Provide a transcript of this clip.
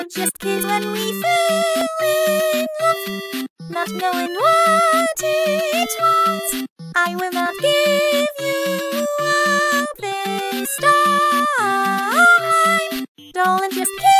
We're just kids when we fell in love, not knowing what it was. I will not give you up this time. Darling, just kiss